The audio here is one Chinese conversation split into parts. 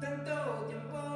等到阳光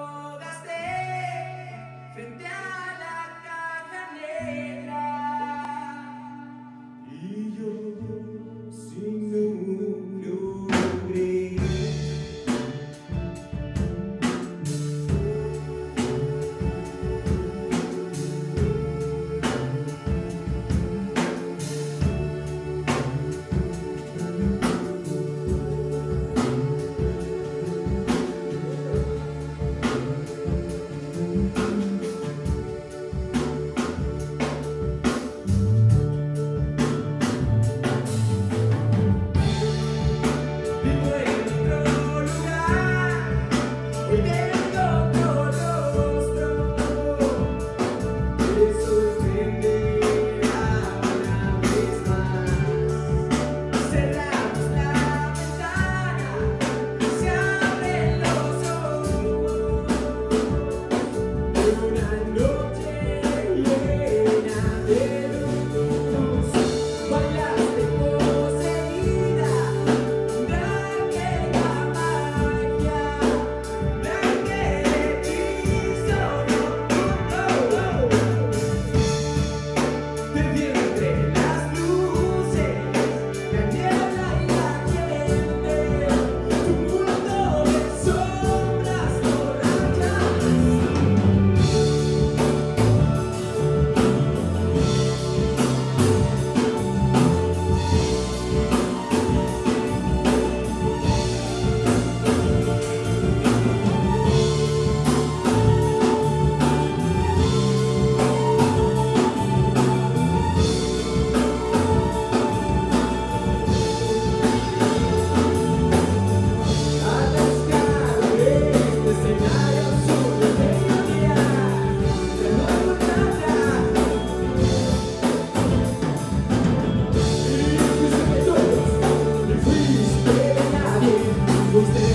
você.